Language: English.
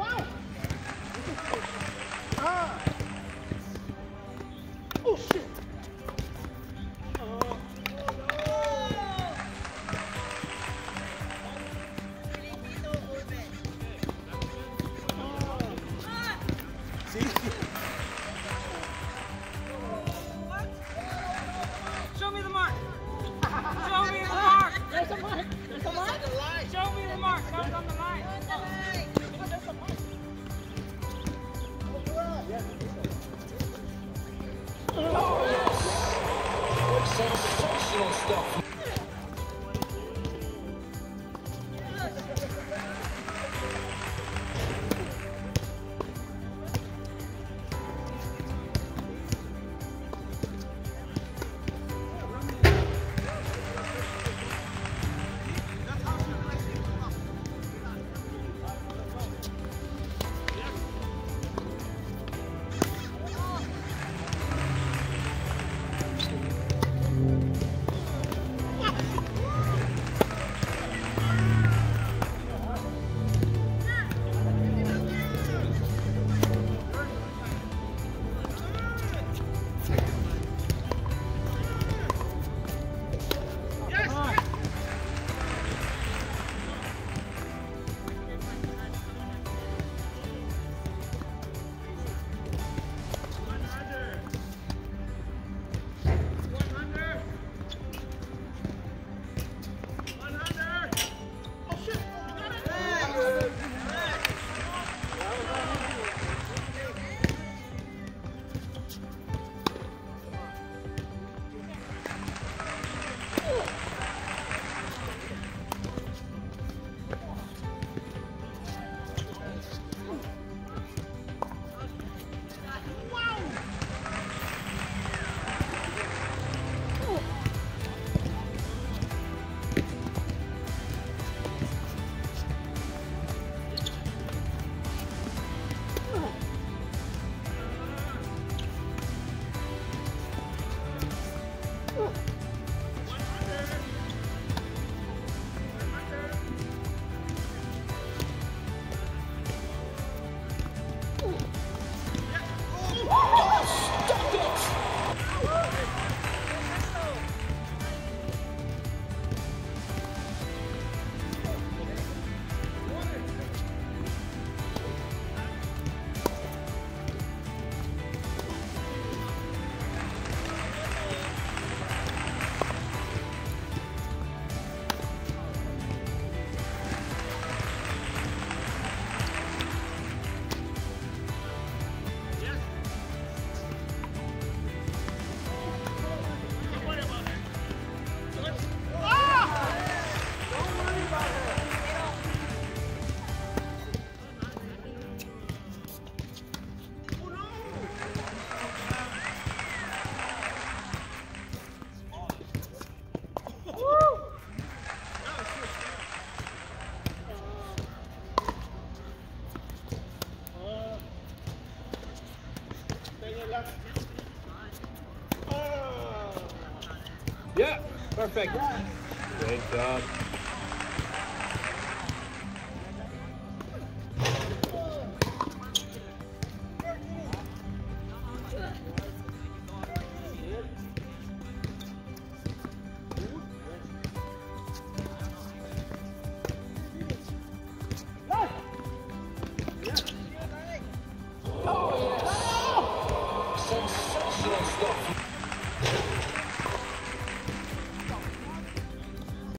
Wow. personal stuff. Yeah, perfect. Good job.